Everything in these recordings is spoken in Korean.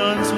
millions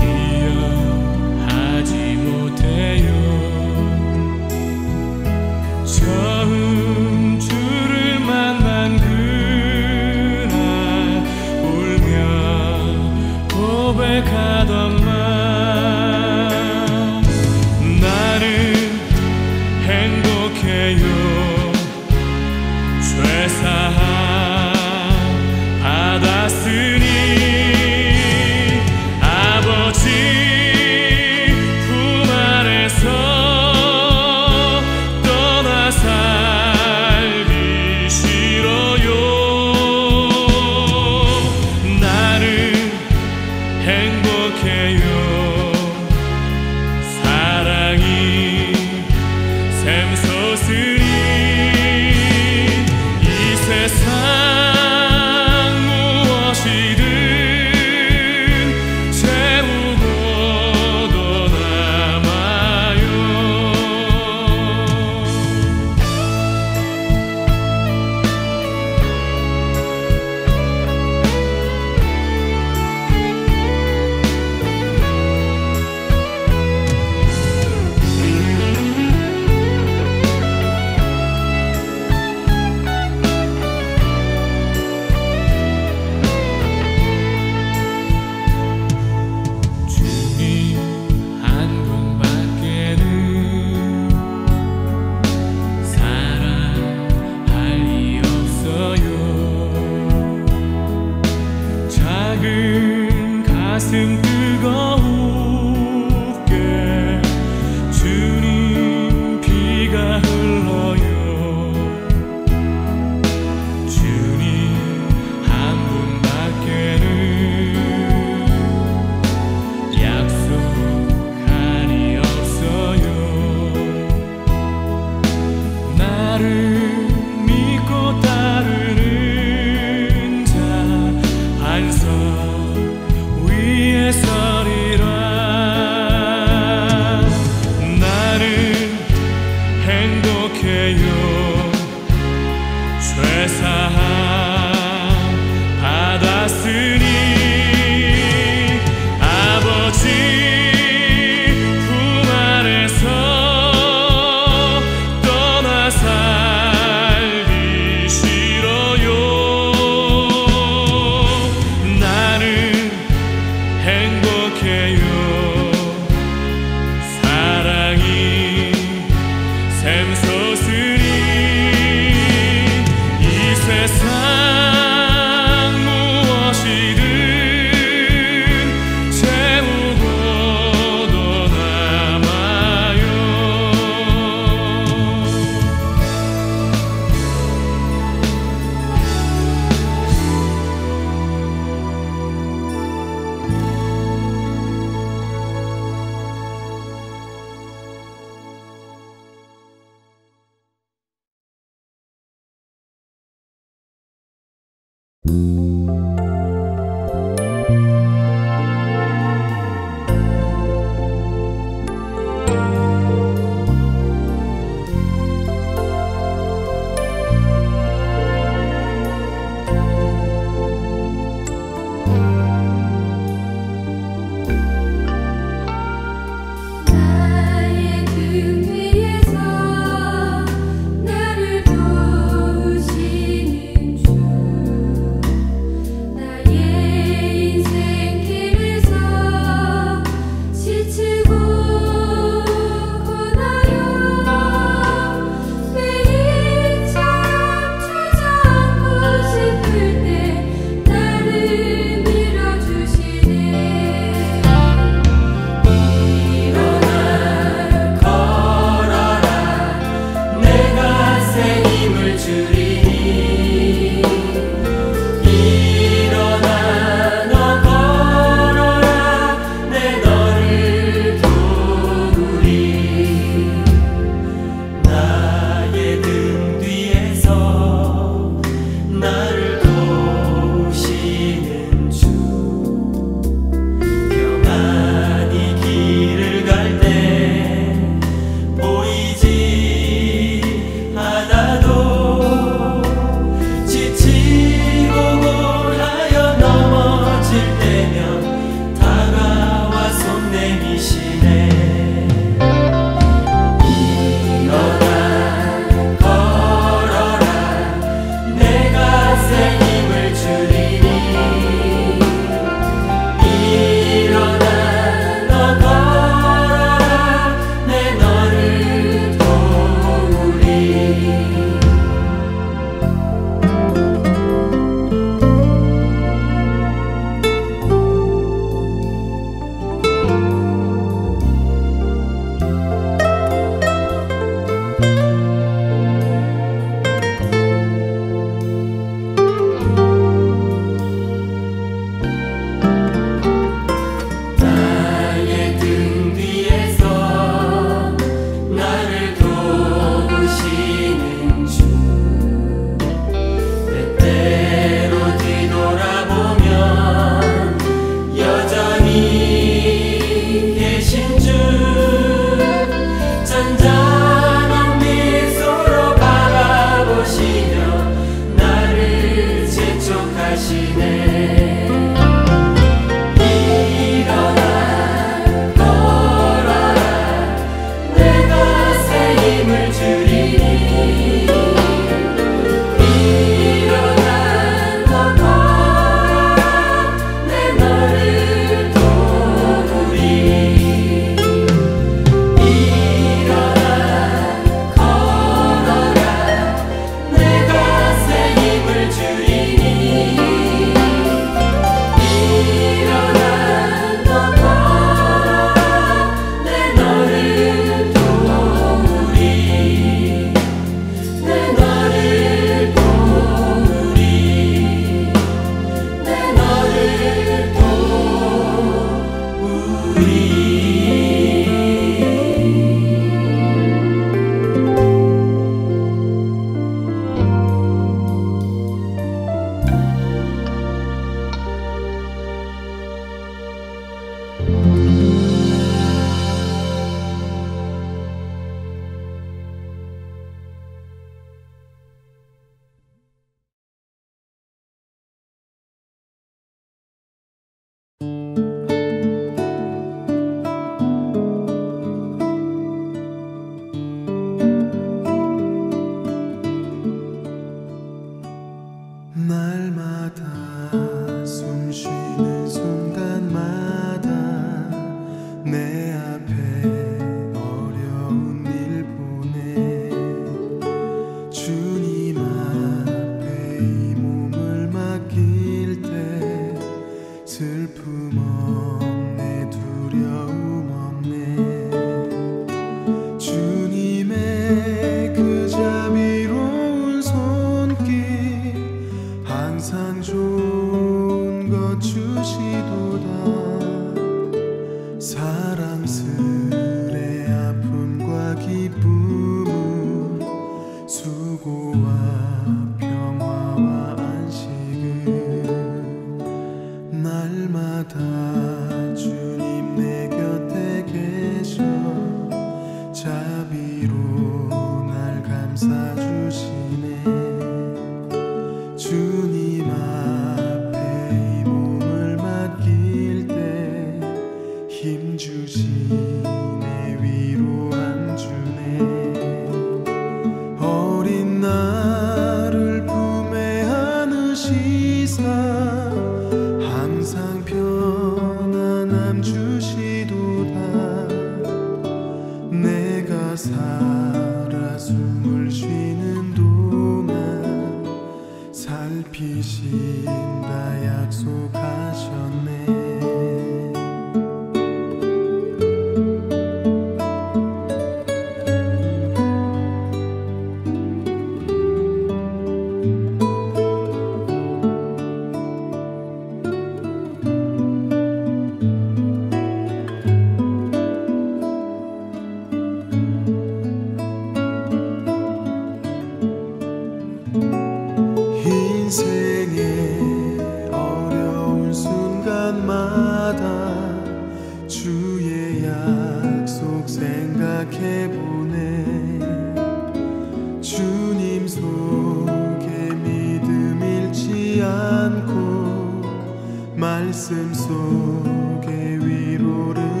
말씀 속에 위로를